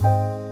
嗯。